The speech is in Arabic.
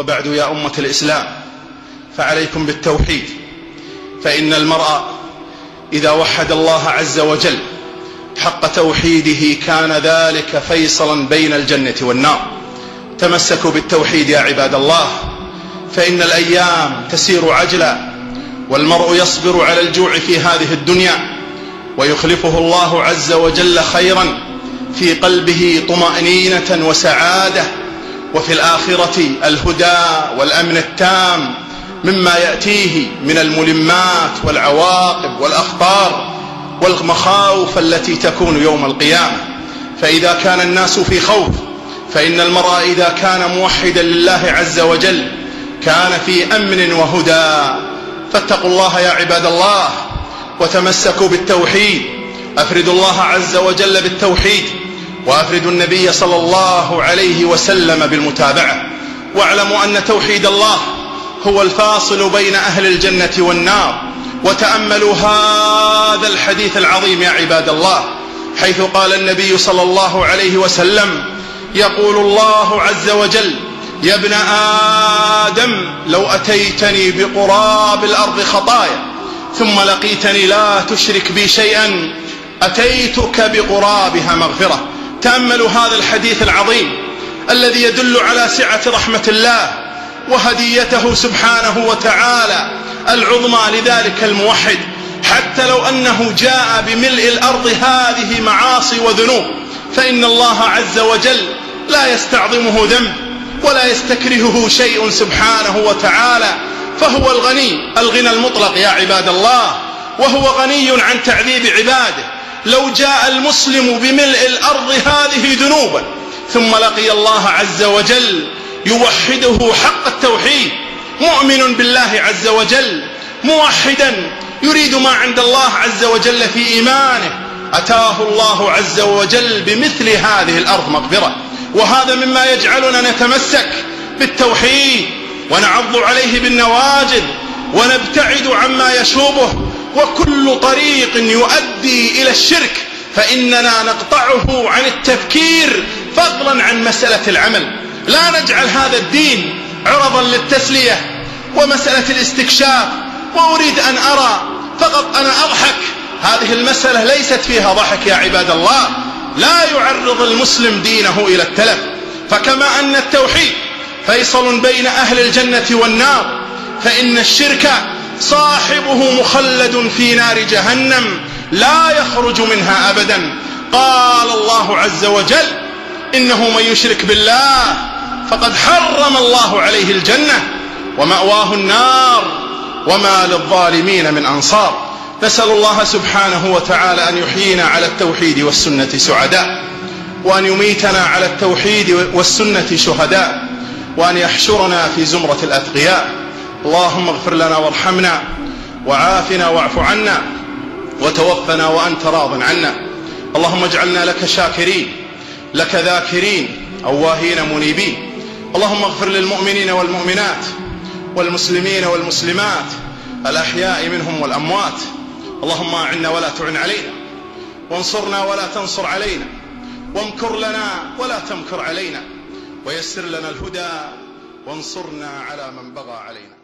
وبعد يا أمة الإسلام فعليكم بالتوحيد. فإن المرء إذا وحد الله عز وجل حق توحيده كان ذلك فيصلا بين الجنة والنار. تمسكوا بالتوحيد يا عباد الله فإن الأيام تسير عجلا والمرء يصبر على الجوع في هذه الدنيا ويخلفه الله عز وجل خيرا في قلبه طمأنينة وسعادة وفي الآخرة الهدى والأمن التام مما يأتيه من الملمات والعواقب والأخطار والمخاوف التي تكون يوم القيامة. فإذا كان الناس في خوف فإن المرء إذا كان موحدا لله عز وجل كان في أمن وهدى. فاتقوا الله يا عباد الله وتمسكوا بالتوحيد. أفردوا الله عز وجل بالتوحيد. وأفردوا النبي صلى الله عليه وسلم بالمتابعة. واعلموا أن توحيد الله هو الفاصل بين أهل الجنة والنار. وتأملوا هذا الحديث العظيم يا عباد الله حيث قال النبي صلى الله عليه وسلم يقول الله عز وجل يا ابن آدم لو أتيتني بقراب الأرض خطايا ثم لقيتني لا تشرك بي شيئا أتيتك بقرابها مغفرة. تأملوا هذا الحديث العظيم الذي يدل على سعة رحمة الله وهديته سبحانه وتعالى العظمى لذلك الموحد. حتى لو أنه جاء بملء الأرض هذه معاصي وذنوب فإن الله عز وجل لا يستعظمه ذنب ولا يستكرهه شيء سبحانه وتعالى فهو الغني الغنى المطلق يا عباد الله وهو غني عن تعذيب عباده لو جاء المسلم بملء الأرض هذه ذنوبا ثم لقي الله عز وجل يوحده حق التوحيد مؤمن بالله عز وجل موحدا يريد ما عند الله عز وجل في إيمانه أتاه الله عز وجل بمثل هذه الأرض مغفرة وهذا مما يجعلنا نتمسك بالتوحيد ونعض عليه بالنواجذ ونبتعد عما يشوبه وكل طريق يؤدي إلى الشرك فإننا نقطعه عن التفكير فضلا عن مسألة العمل. لا نجعل هذا الدين عرضا للتسلية ومسألة الاستكشاف وأريد أن أرى فقط أنا أضحك. هذه المسألة ليست فيها ضحك يا عباد الله. لا يعرض المسلم دينه إلى التلف. فكما أن التوحيد فيصل بين أهل الجنة والنار فإن الشرك صاحبه مخلد في نار جهنم لا يخرج منها أبدا. قال الله عز وجل إنه من يشرك بالله فقد حرم الله عليه الجنة ومأواه النار وما للظالمين من أنصار. نسأل الله سبحانه وتعالى أن يحيينا على التوحيد والسنة سعداء وأن يميتنا على التوحيد والسنة شهداء وأن يحشرنا في زمرة الأتقياء. اللهم اغفر لنا وارحمنا وعافنا واعف عنا وتوفنا وأنت راض عنا. اللهم اجعلنا لك شاكرين لك ذاكرين أواهين منيبين. اللهم اغفر للمؤمنين والمؤمنات والمسلمين والمسلمات الأحياء منهم والأموات. اللهم أعنا ولا تعن علينا وانصرنا ولا تنصر علينا وامكر لنا ولا تمكر علينا. ويسر لنا الهدى وانصرنا على من بغى علينا.